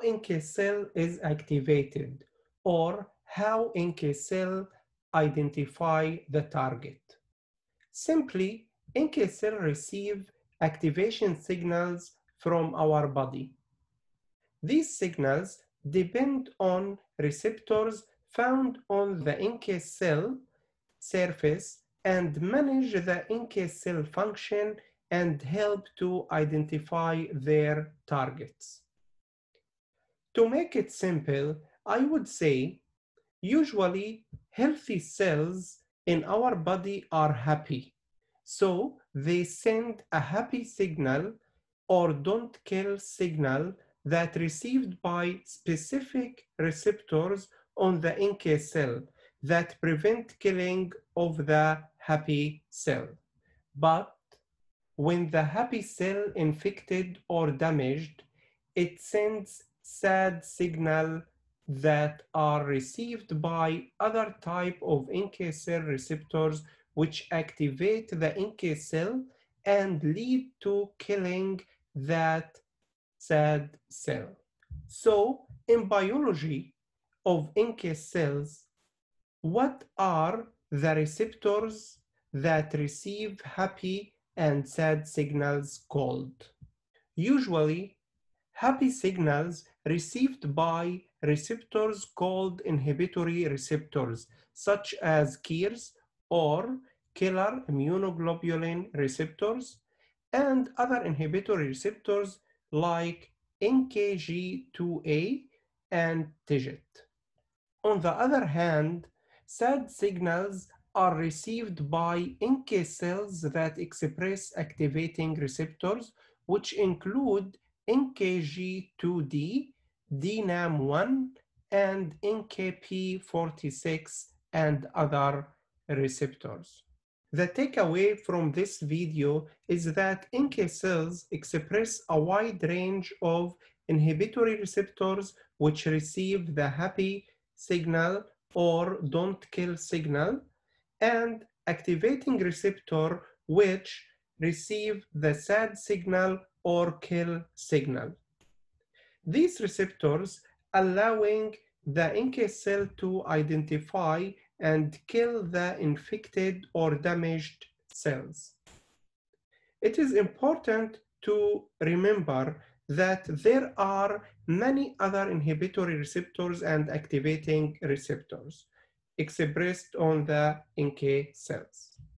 how NK cell is activated or how NK cell identify the target. Simply, NK cell receive activation signals from our body. These signals depend on receptors found on the NK cell surface and manage the NK cell function and help to identify their targets. To make it simple, I would say usually healthy cells in our body are happy. So they send a happy signal or don't kill signal that received by specific receptors on the NK cell that prevent killing of the happy cell. But when the happy cell infected or damaged, it sends sad signal that are received by other type of NK cell receptors which activate the NK cell and lead to killing that sad cell. So in biology of NK cells, what are the receptors that receive happy and sad signals called? Usually, happy signals received by receptors called inhibitory receptors, such as KIRs or killer immunoglobulin receptors, and other inhibitory receptors like NKG2A and TIGIT. On the other hand, sad signals are received by NK cells that express activating receptors, which include NKG2D, DNAM1, and NKP46 and other receptors. The takeaway from this video is that NK cells express a wide range of inhibitory receptors which receive the happy signal or don't kill signal and activating receptor which receive the sad signal or kill signal. These receptors allowing the NK cell to identify and kill the infected or damaged cells. It is important to remember that there are many other inhibitory receptors and activating receptors expressed on the NK cells.